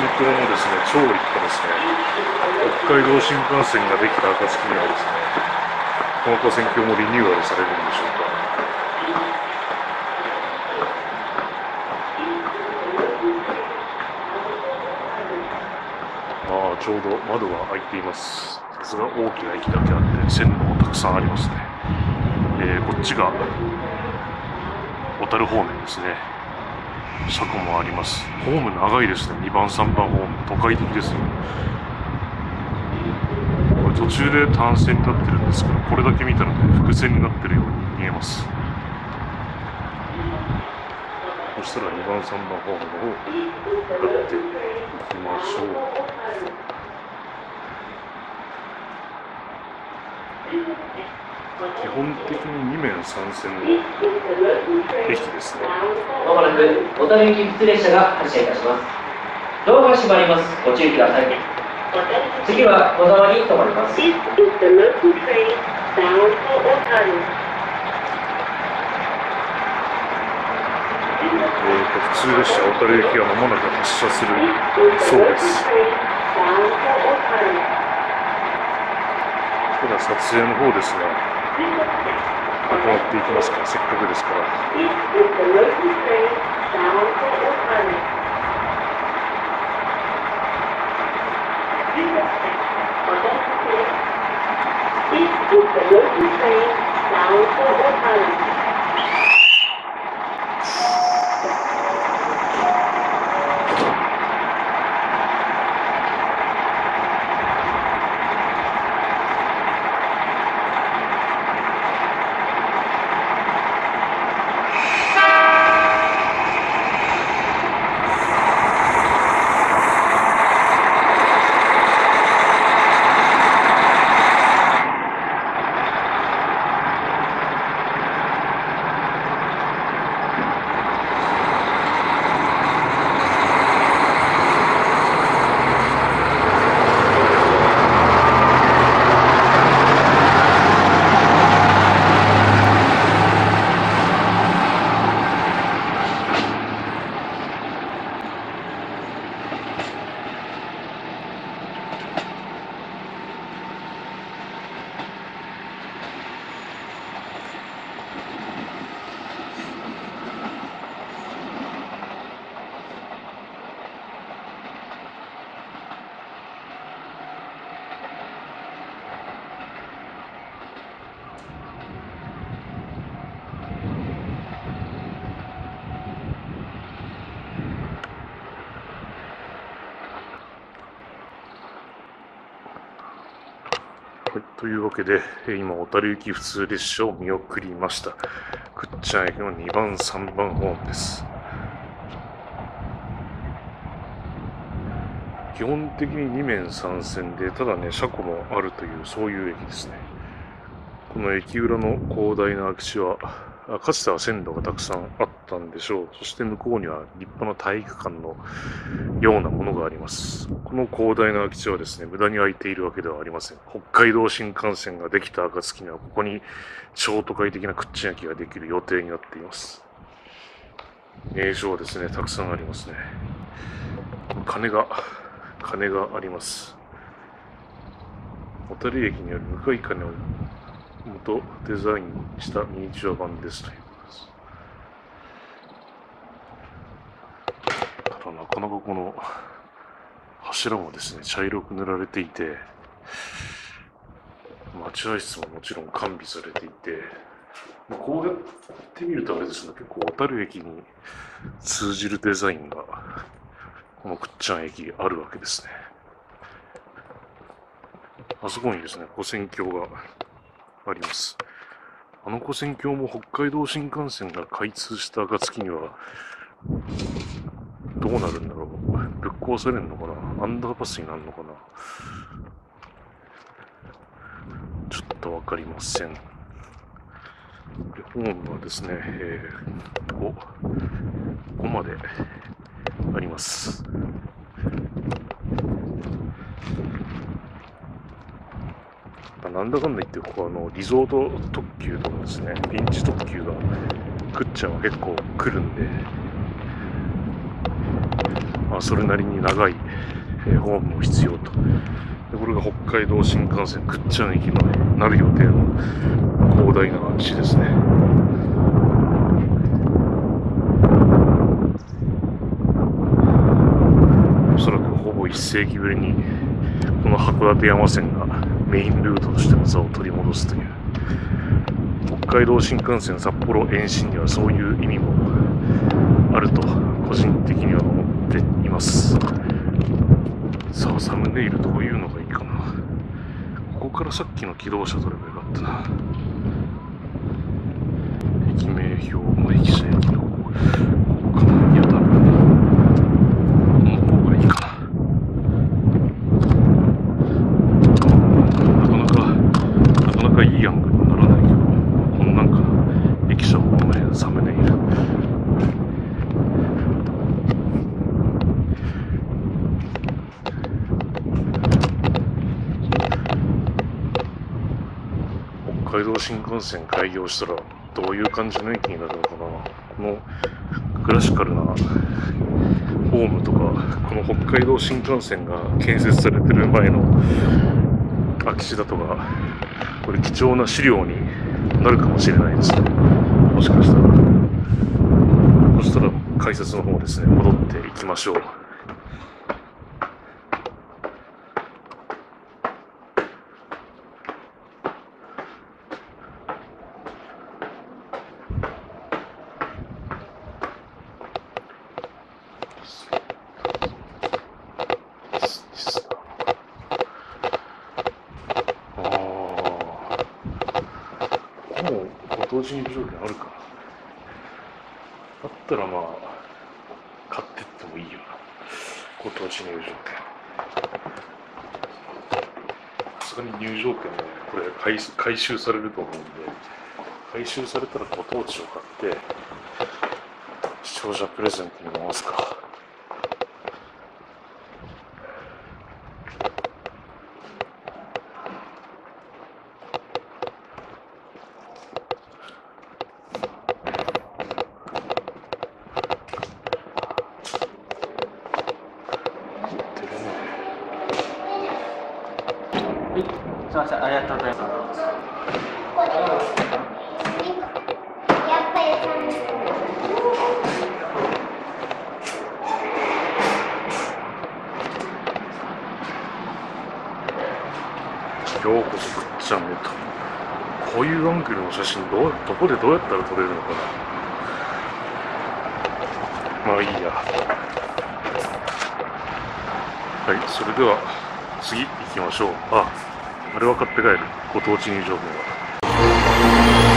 橋もですね、超立派ですね。北海道新幹線ができた暁にはですね、この跨線橋もリニューアルされるんでしょうか。ああ、ちょうど窓が開いています。さすが大きな駅だけあって、線路もたくさんありますね。えーこっちが小樽方面ですね。車庫もあります。ホーム長いですね。2番、3番ホーム。都会的ですよ。これ途中で単線になってるんですけど、これだけ見たらね、複線になってるように見えます。そしたら2番、3番ホームの方向かっていきましょう。基本的に2面3線の駅ですね。まもなく小樽行き普通列車が発車いたします。ドアが閉まります。ご注意ください。次は小沢に停まります。This is the local train bound for Otaru. えーと普通列車小樽駅は間もなく発車するそうです。ただ撮影の方ですね、行っていきますから、せっかくですから。This is the local train bound for Ohio. というわけで、今、小樽行き普通列車を見送りました。くっちゃん駅の2番、3番ホームです。基本的に2面3線で、ただね、車庫もあるという、そういう駅ですね。この駅裏の広大な空き地は、かつては線路がたくさんあったんでしょう。そして向こうには立派な体育館のようなものがあります。この広大な空き地はですね、無駄に空いているわけではありません。北海道新幹線ができた暁には、ここに超都会的なクッチン焼きができる予定になっています。名所はですね、たくさんありますね。鐘が、鐘があります。小樽駅にある向かい鐘を元デザインしたミニチュア版ですということです。ただなかなかこの柱もですね、茶色く塗られていて、待合室ももちろん完備されていて、まあこうやってみるとあれですね、結構小樽駅に通じるデザインが、このくっちゃん駅あるわけですね。あそこにですね、古線橋があります。あの古線橋も北海道新幹線が開通した暁には、どうなるんだろう。ぶっ壊されるのかなアンダーパスになるのかなちょっとわかりません。でホームはですね、えー、ここ、まであります。なんだかんだ言って、ここはあのリゾート特急とかですね、ピンチ特急が、くっちゃんは結構来るんで、まあ、それなりに長い、えホームも必要と。でこれが北海道新幹線ぐっちゃん駅のなる予定の広大な地ですね。おそらくほぼ1世紀ぶりにこの函館山線がメインルートとしての座を取り戻すという北海道新幹線札幌延伸にはそういう意味もあると個人的には思っています。さあサムネイルどういうのがいいかな。ここからさっきの機動車取ればよかったな駅名標の駅舎駅のここここかないや多分この方がいいかななかなかなかなかいいアングルにならないけどこんなんかな駅舎方面サムネイル北海道新幹線開業したらどういう感じの駅になるのかな？このクラシカルなホームとかこの北海道新幹線が建設されてる前の空き地だとかこれ貴重な資料になるかもしれないですね。もしかしたら。そしたら解説の方ですね戻っていきましょうああもうご当地入場券あるか。あったらまあ買ってってもいいよな。ご当地入場券さすがに入場券ねこれ回回収されると思うんで回収されたらご当地を買って視聴者プレゼントに回すか出るねすみません、ありがとうございます。ようこそくっちゃんねとこういうアングルの写真どうどこでどうやったら撮れるのかな。まあいいや。はいそれでは次行きましょう。ああれは買って帰る。ご当地入場券は。